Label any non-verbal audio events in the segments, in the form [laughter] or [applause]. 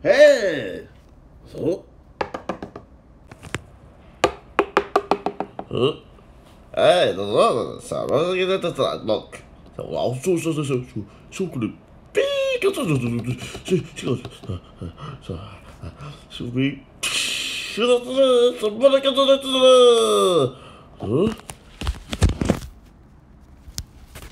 哎，走，呃，哎，走走走走，啥玩意儿？咋咋咋？老，老，走走走走走，巧克力，哔，走走走走走，去去去，嗯嗯，走，巧克力，走走走走，什么来着？走走走，嗯，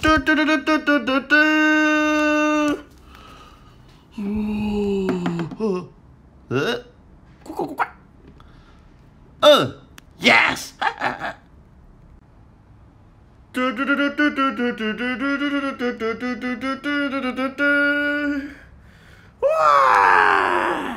嘟嘟嘟嘟嘟嘟嘟嘟，呜。Uh, uh yes! Wow!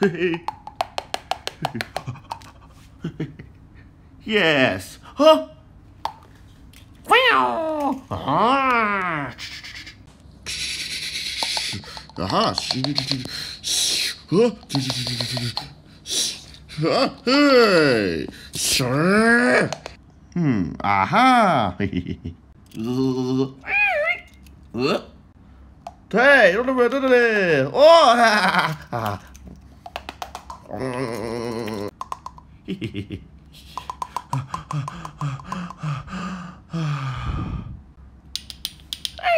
[laughs] yes. Huh? Wow. Ah. Aha. Huh? Huh? Hey. Sure. Hmm. Aha. [laughs] Hey, don't do it, don't do it. Oh, [laughs] ヒヒヒヒ。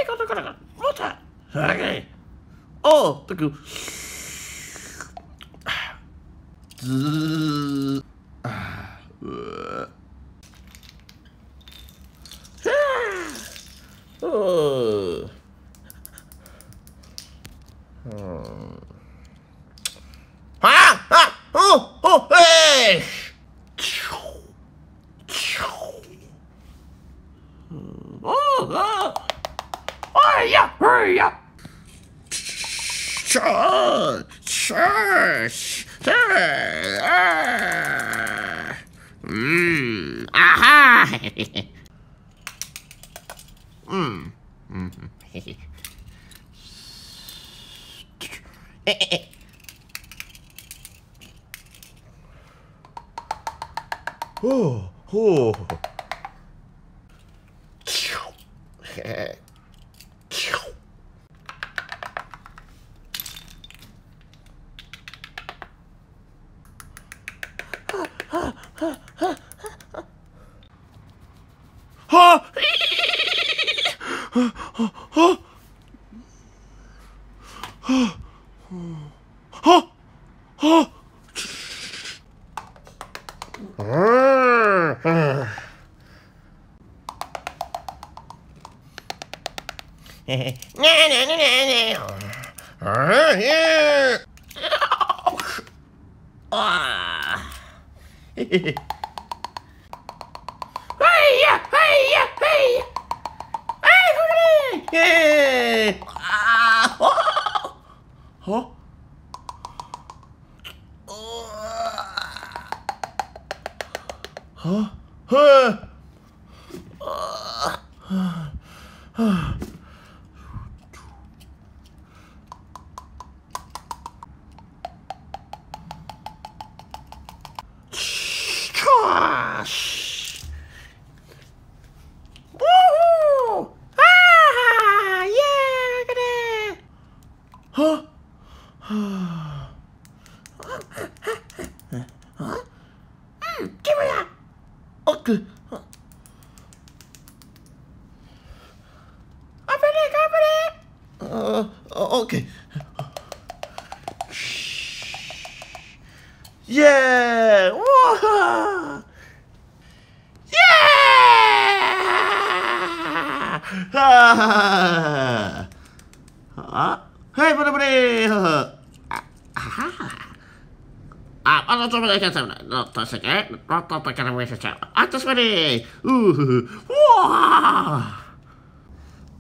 い、このこのこの。もっ。とく。ずー。Oh, oh, hey! Oh, hurry up, hurry up! Church! Mmm, aha! Mmm. mmm, 호, 호. 허! 허! hey, yeah, hey, yeah, hey. Hey, look Ah, oh. Huh? Uh, okay. Yeah! [laughs] Yeah! [laughs] [laughs] Ah! Hey, buddy, buddy! Ah, I'm not sure I can say that. Not that's okay. Not that I can waste a. I'm just ready! Ooh!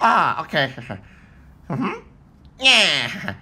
Ah, okay. [laughs] Mm-hmm. Yeah.